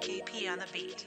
KP on the beat.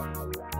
Wow.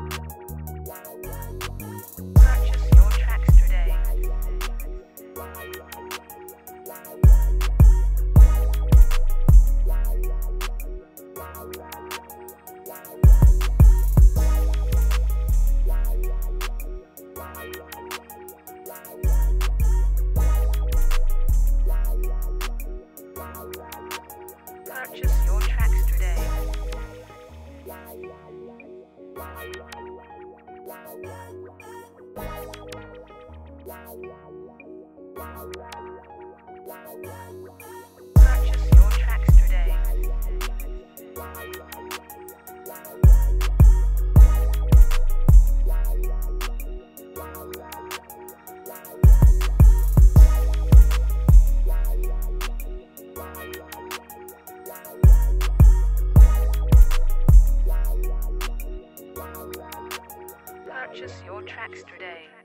Wow, wow, wow. Tracks today.